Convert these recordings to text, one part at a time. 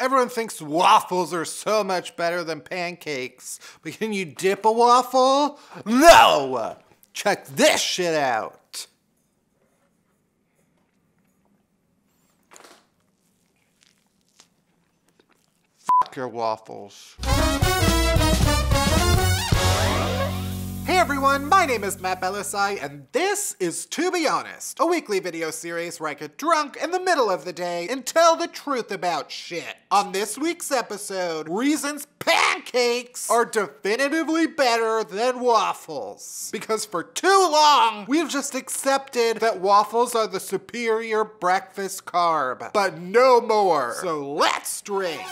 Everyone thinks waffles are so much better than pancakes, but can you dip a waffle? No! Check this shit out. Fuck your waffles. Everyone, my name is Matt Bellassai, and this is To Be Honest, a weekly video series where I get drunk in the middle of the day and tell the truth about shit. On this week's episode, reasons pancakes are definitively better than waffles. Because for too long, we've just accepted that waffles are the superior breakfast carb, but no more. So let's drink.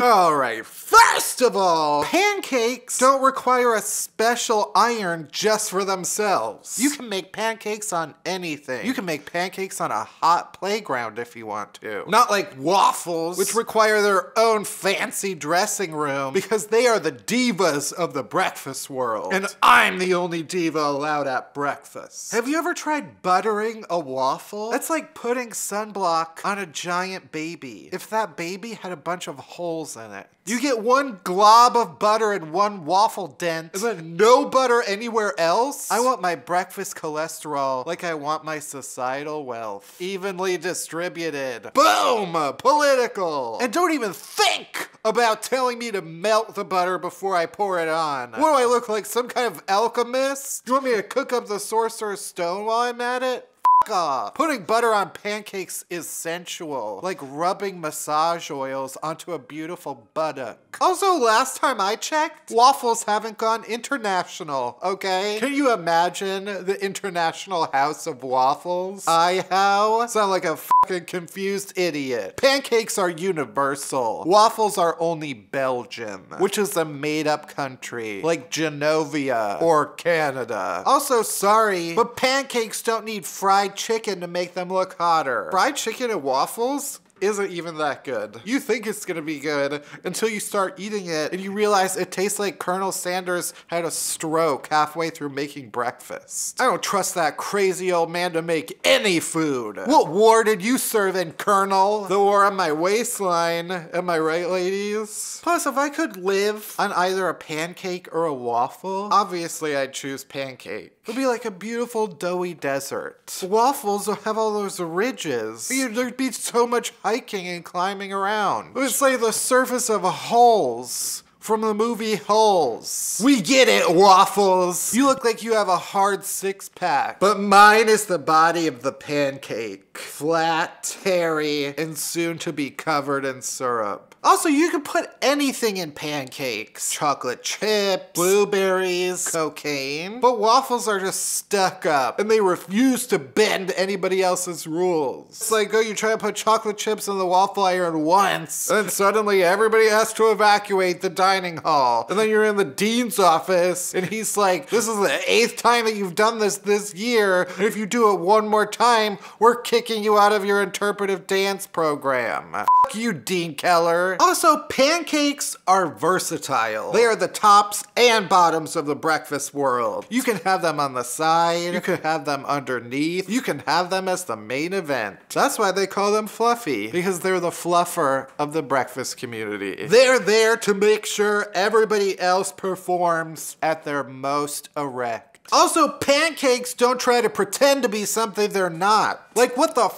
All right, first of all, pancakes don't require a special iron just for themselves. You can make pancakes on anything. You can make pancakes on a hot playground if you want to. Not like waffles, which require their own fancy dressing room because they are the divas of the breakfast world. And I'm the only diva allowed at breakfast. Have you ever tried buttering a waffle? That's like putting sunblock on a giant baby. If that baby had a bunch of holes in it. You get one glob of butter and one waffle dent, and then no butter anywhere else? I want my breakfast cholesterol like I want my societal wealth. Evenly distributed. Boom! Political! And don't even think about telling me to melt the butter before I pour it on. What do I look like, some kind of alchemist? Do you want me to cook up the sorcerer's stone while I'm at it? Off. Putting butter on pancakes is sensual, like rubbing massage oils onto a beautiful buttock. Also, last time I checked, waffles haven't gone international, okay? Can you imagine the International House of Waffles? I how? Sound like a fucking confused idiot. Pancakes are universal. Waffles are only Belgium, which is a made-up country, like Genovia or Canada. Also, sorry, but pancakes don't need fried chicken to make them look hotter. Fried chicken and waffles? Isn't even that good. You think it's gonna be good until you start eating it and you realize it tastes like Colonel Sanders had a stroke halfway through making breakfast. I don't trust that crazy old man to make any food. What war did you serve in, Colonel? The war on my waistline. Am I right, ladies? Plus, if I could live on either a pancake or a waffle, obviously I'd choose pancake. It'd be like a beautiful doughy desert. Waffles have all those ridges. There'd be so much hiking and climbing around. It's like the surface of holes from the movie Holes. We get it, Waffles. You look like you have a hard six pack, but mine is the body of the pancake. Flat, hairy, and soon to be covered in syrup. Also, you can put anything in pancakes. Chocolate chips, blueberries, cocaine. But waffles are just stuck up and they refuse to bend anybody else's rules. It's like, oh, you try to put chocolate chips in the waffle iron once, and suddenly everybody has to evacuate the dining hall. And then you're in the dean's office and he's like, this is the eighth time that you've done this this year. And if you do it one more time, we're kicking you out of your interpretive dance program. You, Dean Keller. Also, pancakes are versatile. They are the tops and bottoms of the breakfast world. You can have them on the side, you can have them underneath, you can have them as the main event. That's why they call them fluffy, because they're the fluffer of the breakfast community. They're there to make sure everybody else performs at their most erect. Also, pancakes don't try to pretend to be something they're not. Like, what the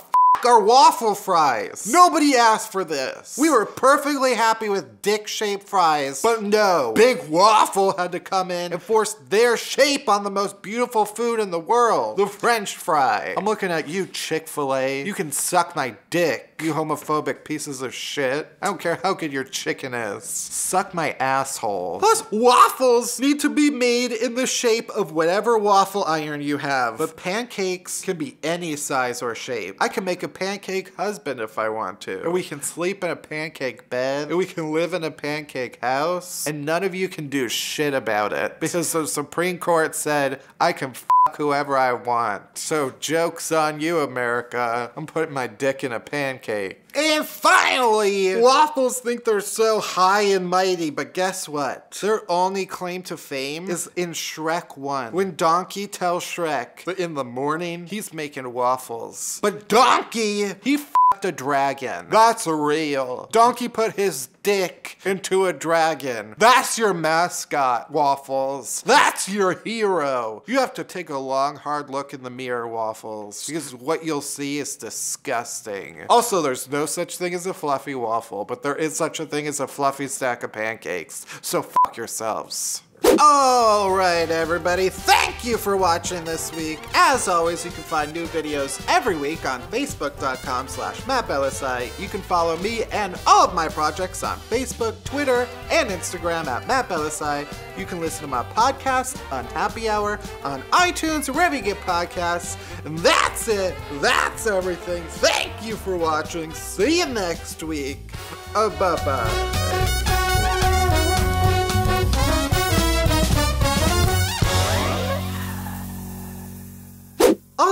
are waffle fries. Nobody asked for this. We were perfectly happy with dick-shaped fries, but no. Big Waffle had to come in and force their shape on the most beautiful food in the world, the french fry. I'm looking at you, Chick-fil-A. You can suck my dick you homophobic pieces of shit. I don't care how good your chicken is. Suck my asshole. Plus, waffles need to be made in the shape of whatever waffle iron you have. But pancakes can be any size or shape. I can make a pancake husband if I want to. And we can sleep in a pancake bed. And we can live in a pancake house. And none of you can do shit about it. Because the Supreme Court said I can whoever I want. So joke's on you, America. I'm putting my dick in a pancake. And finally, waffles think they're so high and mighty, but guess what? Their only claim to fame is in Shrek 1. When Donkey tells Shrek that in the morning he's making waffles. But Donkey, he a dragon. That's real. Donkey put his dick into a dragon. That's your mascot, Waffles. That's your hero. You have to take a long, hard look in the mirror, Waffles, because what you'll see is disgusting. Also, there's no such thing as a fluffy waffle, but there is such a thing as a fluffy stack of pancakes. So fuck yourselves. Alright everybody, thank you for watching this week. As always, you can find new videos every week on facebook.com slash mattbellassai. You can follow me and all of my projects on Facebook, Twitter, and Instagram at mattbellassai. You can listen to my podcast Unhappy Hour, on iTunes, wherever you get podcasts. And that's it. That's everything. Thank you for watching. See you next week. Uh, bye-bye.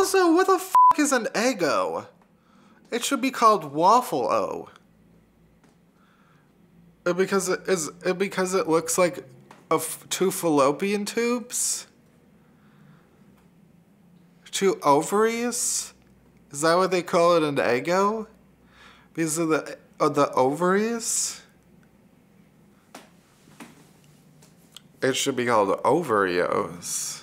Also, what the f is an Eggo? It should be called Waffle O. Uh, because it is uh, because it looks like a two fallopian tubes? Two ovaries? Is that what they call it an ego? Because of the of the ovaries? It should be called Ovarios.